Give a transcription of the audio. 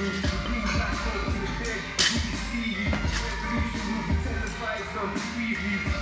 We Thank you.